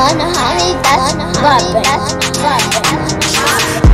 Wanna honey, that's rubbish, rubbish.